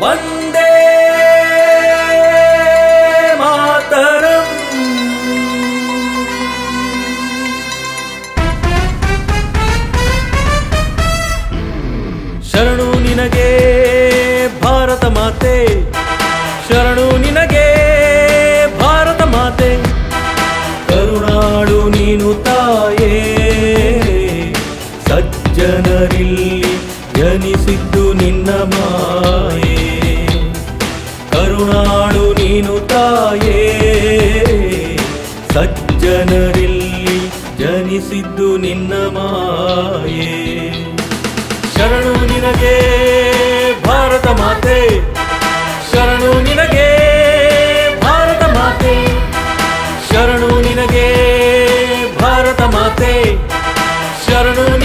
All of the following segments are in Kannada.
वन्दे मातरम् ಶರಣು ನಿನಗೆ ಭಾರತ ಮಾತೆ. ಶರಣು ನಿನಗೆ ಭಾರತ ಮಾತೆ. ಕರುಣಾಳು ನೀನು ತಾಯೇ. ಸಜ್ಜನರಿಲ್ಲಿ ಜನಿಸಿದ್ದು ನಿನ್ನ ಮಾಯೇ. ಕರುಣಾಳು ನೀನು ತಾಯೇ. ಸಜ್ಜನರಿಲ್ಲಿ ಜನಿಸಿದ್ದು ನಿನ್ನ ಮಾಯೇ. ಶರಣು ನಿನಗೆ ಭಾರತ ಮಾತೆ. ಶರಣು ನಿನಗೆ ಭಾರತ ಮಾತೆ. ಶರಣು ನಿನಗೆ ಭಾರತ ಮಾತೆ. ಶರಣು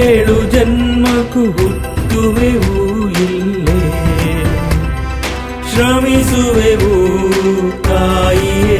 ಏಳೇಳು ಜನ್ಮಕ್ಕೂ ಹುಟ್ಟುವೆವು ಇಲ್ಲೇ ಶ್ರಮಿಸುವೆವು ತಾಯಿಯೇ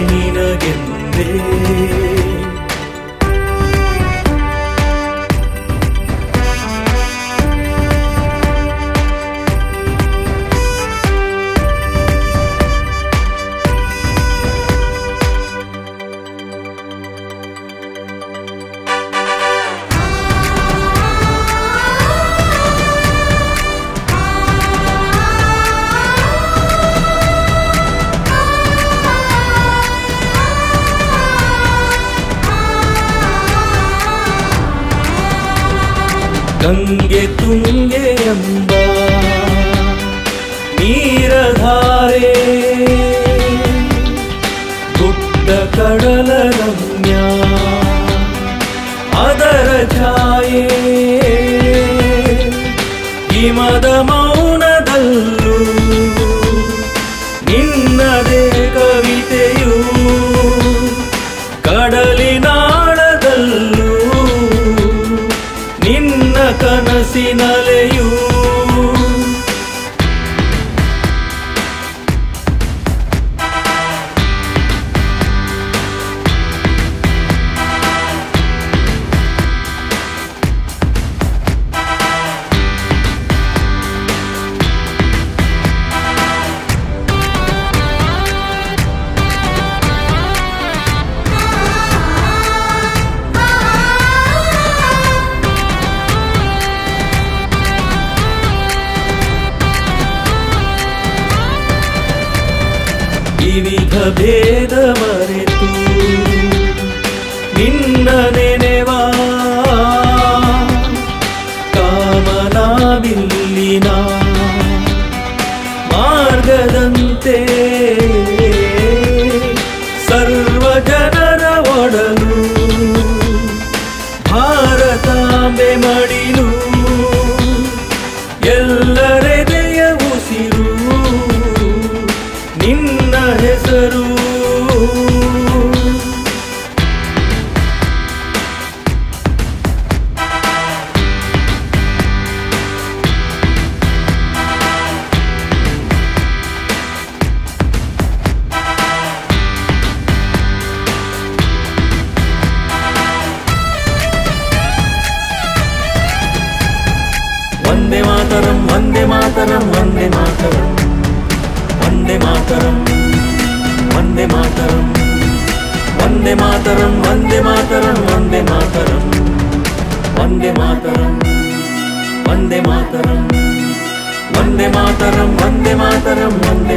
ಗಂಗೆ ತುಂಗೆ ಎಂಬ ನೀರಧಾರೆ ಗುಡ್ಡ ಕಡಲ ರಮ್ಯ ಅದರ ಛಾಯೆ ಹಿಮದ ಮೌನದಲ್ಲೂ ಿನ ವಿವಿಧ ಭೇದ ಮರೆತು ನಿನ್ನ ನೆನೆವಾ. ಕಾಮನಾವಿಲ್ಲಿನ ಮಾರ್ಗದಂತೆ ಸರ್ವ ಜನರ ಒಡಲು ಭಾರತಾಂಬೆ ಮಡಿಲು. ಎಲ್ಲರೆದೆಯ വന്ദേ മാതരം വന്ദേ മാതരം വന്ദേ മാതരം. വന്ദേ മാതരം വന്ദേ മാതരം. വന്ദേ മാതരം വന്ദേ മാതരം വന്ദേ മാതരം. വന്ദേ മാതരം വന്ദേ മാതരം. വന്ദേ മാതരം വന്ദേ മാതരം വന്ദേ